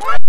What?